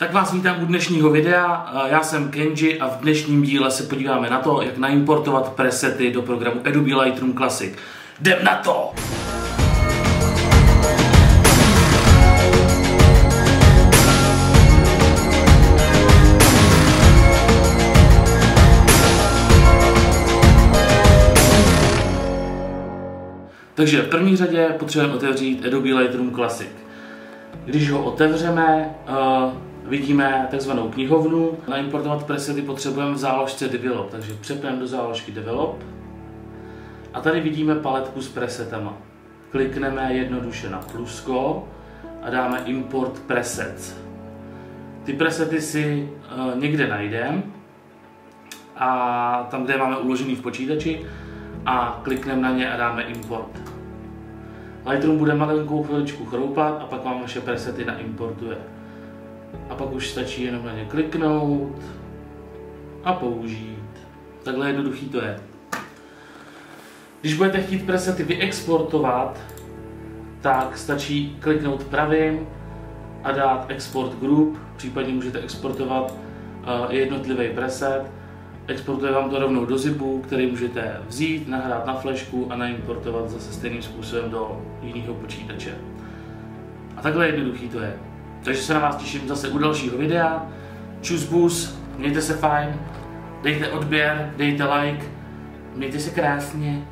Tak vás vítám u dnešního videa. Já jsem Kenji a v dnešním díle se podíváme na to, jak naimportovat presety do programu Adobe Lightroom Classic. Jdem na to! Takže v první řadě potřebujeme otevřít Adobe Lightroom Classic. Když ho otevřeme, uh, vidíme takzvanou knihovnu. Na importovat presety potřebujeme v záložce Develop, takže přepneme do záložky Develop. A tady vidíme paletku s presetama. Klikneme jednoduše na plusko a dáme Import Presets. Ty presety si uh, někde najdeme a tam, kde máme uložený v počítači a klikneme na ně a dáme Import. Lightroom bude malinkou chviličku chroupat a pak vám vaše presety naimportuje. A pak už stačí jenom na ně kliknout a použít. Takhle jednoduchý to je. Když budete chtít presety vyexportovat, tak stačí kliknout pravým a dát export group, případně můžete exportovat uh, jednotlivý preset Exportuje vám to rovnou do zipu, který můžete vzít, nahrát na flešku a naimportovat zase stejným způsobem do jiného počítače. A takhle jednoduchý to je. Takže se na vás těším zase u dalšího videa. Čus bus, mějte se fajn, dejte odběr, dejte like, mějte se krásně.